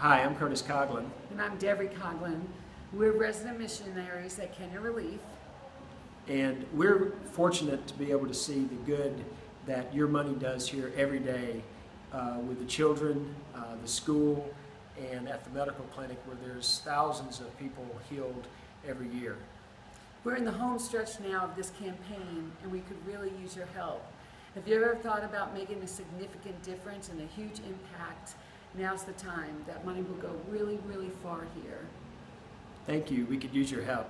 Hi, I'm Curtis Coghlan. And I'm Devry Coghlan. We're resident missionaries at Kenya Relief. And we're fortunate to be able to see the good that your money does here every day uh, with the children, uh, the school, and at the medical clinic where there's thousands of people healed every year. We're in the home stretch now of this campaign, and we could really use your help. Have you ever thought about making a significant difference and a huge impact? Now's the time. That money will go really, really far here. Thank you. We could use your help.